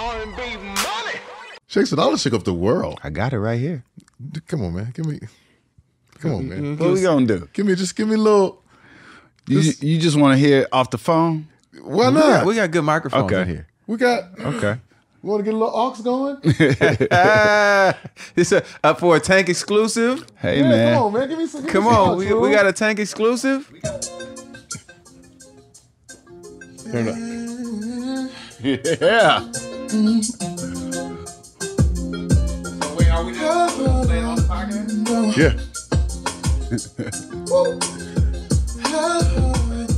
R&B money. Shakes it all to shake up the world. I got it right here. Come on, man. Give me. Come on, man. What we gonna do? Give me just give me a little. You, you just want to hear it off the phone? Why We got, not? we got good microphones Okay. in here. We got. Okay. You want to get a little aux going? It's a, up for a tank exclusive. Hey Yeah, man. Come on, man. Give me some. give me Come some on, we, we got a tank exclusive. Yeah. Yeah.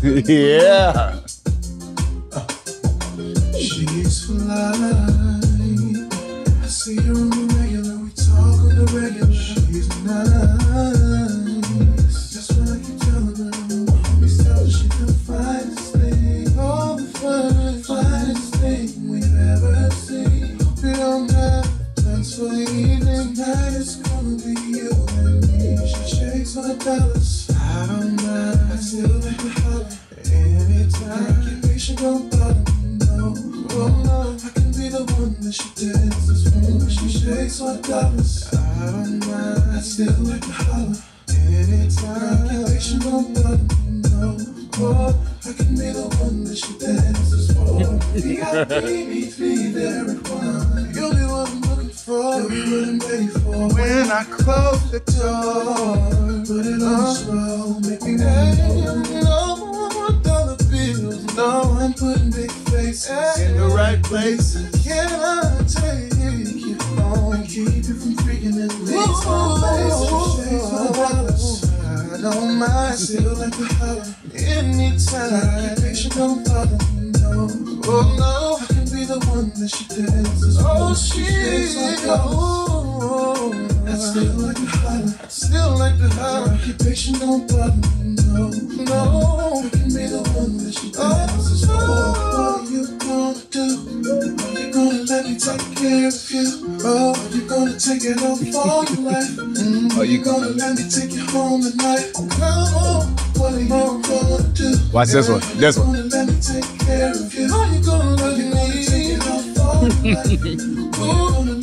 yeah. She's fly. I see her shakes my dollars. I don't mind. I still like to holler anytime. Occupation don't bother me. No, oh no, I can be the one that she dances for. She shakes my dollars. I don't mind. I still like to holler anytime. Occupation don't bother me. No, oh, I can be the one that she dances for. VIP meets me there You'll be ready for. When I close the door, put it uh-huh. on slow, make me move. No more dollar bills. No, I'm putting big faces in the right places. Can I take you home and keep you from freaking place? Shakes my dollars. I don't mind. Still like to holler anytime. Occupation don't bother me. No, oh no, be the one that she dances. Oh, she oh, I still like to holler. I still like to holler. Occupation don't bother me. No, no, I can be the one that she dances. Oh, what are you gonna do? Are you gonna let me take care of you? Oh, are you gonna take it all for your life? Mm, are you gonna let me take you home tonight? Come on, what are you gonna do? Watch this one. This one. Your life? Ooh,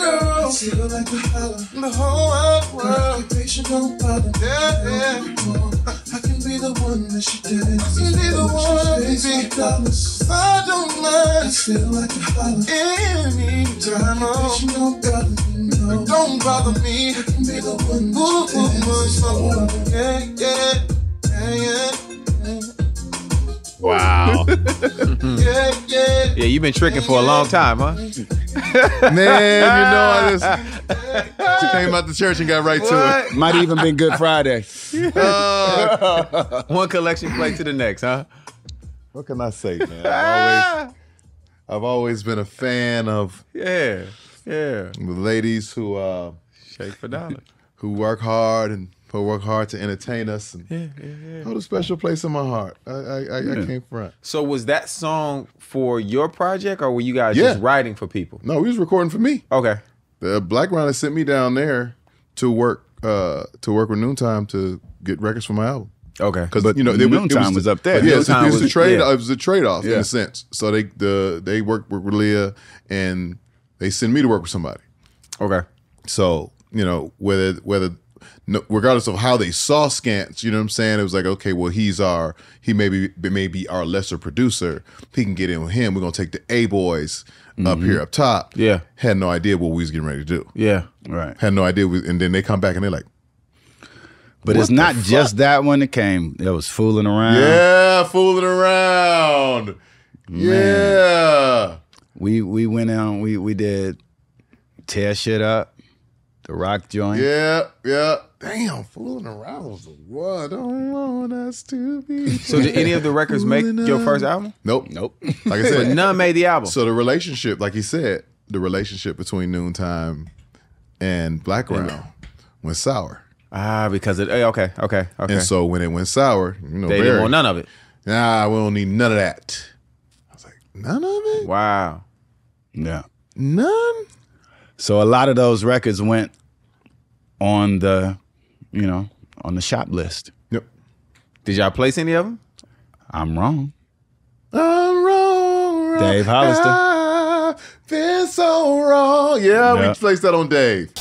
gonna let me take you home tonight? She shakes my dollars. I don't. Feel like a holler. Anytime, she don't bother me. Oh yeah, I can be the one that she did. I can be she shakes my dollars. I don't mind. I to holler. Anytime, no more. I can be the one that she dances for. She shakes my dollars. You're beautiful, girl. I still like to holler. The whole wide world. Occupation don't bother me. Yeah, yeah. I can be the one that she dances. I can be the one that she dollars. I don't mind. I still like to holler. Anytime, Occupation don't bother. No. Don't bother me. I can be the one that she for. Yeah, yeah, yeah, yeah. Wow. Yeah, yeah. Yeah, you've been tricking for a long time, huh? Man, you know I just came out the church and got right to it. Might even been Good Friday. Uh, One collection plate to the next, huh? what can I say, man? I've always, I've always been a fan of Yeah, yeah. the ladies who uh, Shake for dollars. who work hard and who work hard to entertain us and Yeah, yeah, yeah. hold a special place in my heart. I I, I, I can't front. So was that song for your project, or were you guys Yeah. just writing for people? No, he was recording for me. Okay. The Blackground sent me down there to work uh, to work with Noontime to get records for my album. Okay. Because you know, they was- it Noontime was up there. Yeah, it's, Noontime it's a was- trade. yeah. It was a trade off in a sense. So they the they worked with Aaliyah and they send me to work with somebody. Okay. So you know whether whether no, regardless of how they saw Scantz, you know what I'm saying. It was like okay, well he's our he may be may be our lesser producer. He can get in with him. We're gonna take the A boys up here up top. Mm-hmm. Yeah. had no idea what we was getting ready to do. Yeah. Right. Had no idea. We, and then they come back and they're like, But What it's not fuck? just that one that came. It was fooling around. yeah, fooling around. Yeah. We we went out, We we did tear shit up. The rock joint. Yeah, yeah. Damn, fooling around was the one. I don't want us to be. So did any of the records make your first album? Nope. Nope. Like I But said, none made the album. so the relationship, like he said, the relationship between Noontime and Blackground went sour. Ah, because it. eh, Okay, okay, okay. And so when it went sour, you know, they Barry, didn't want none of it. nah, we don't need none of that. I was like, none of it? Wow. Yeah. None? So a lot of those records went on the, you know, on the shop list. Yep. Did y'all place any of them? I'm wrong. I'm wrong, wrong. Dave Hollister. Ah, I've been so wrong. Yeah, Yeah. we placed that on Dave.